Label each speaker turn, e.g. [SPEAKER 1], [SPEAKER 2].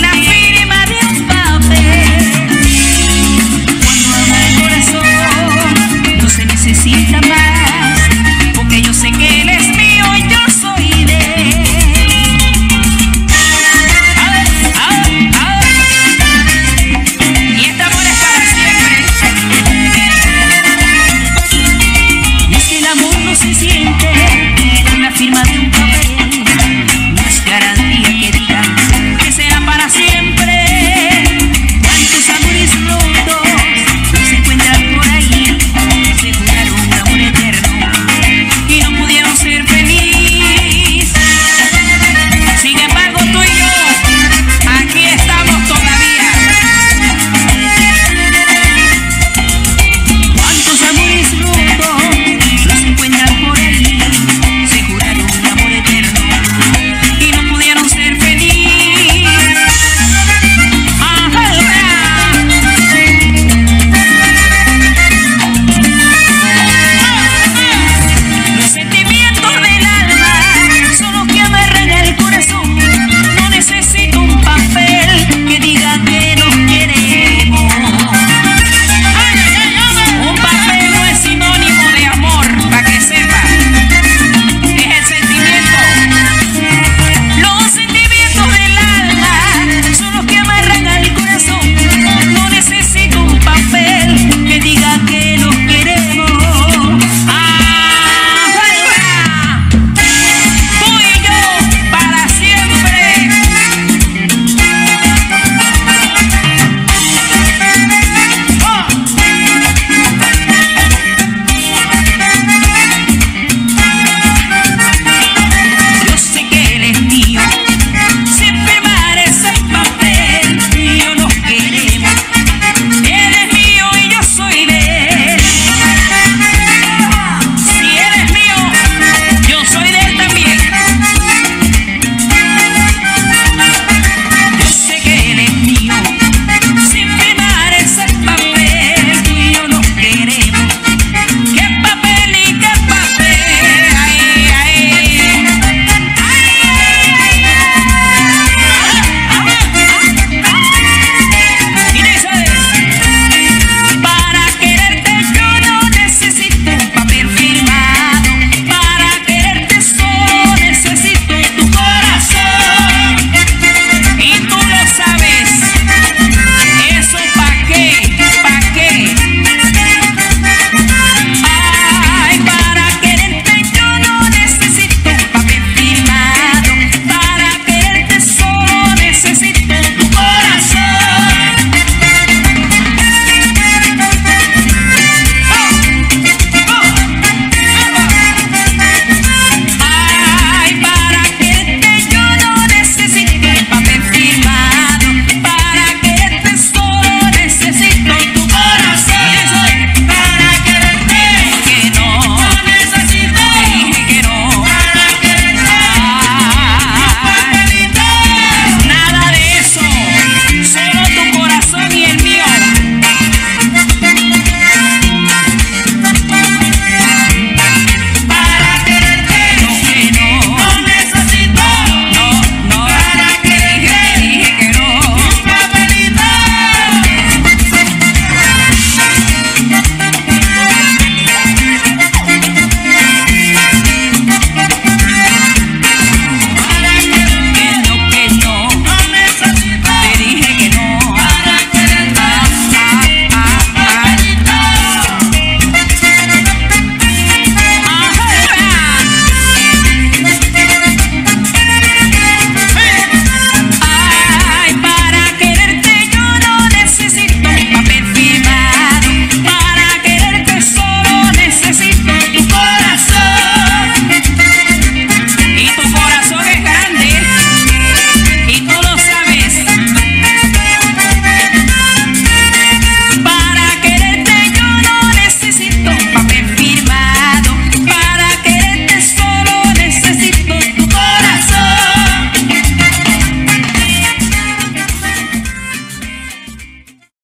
[SPEAKER 1] Now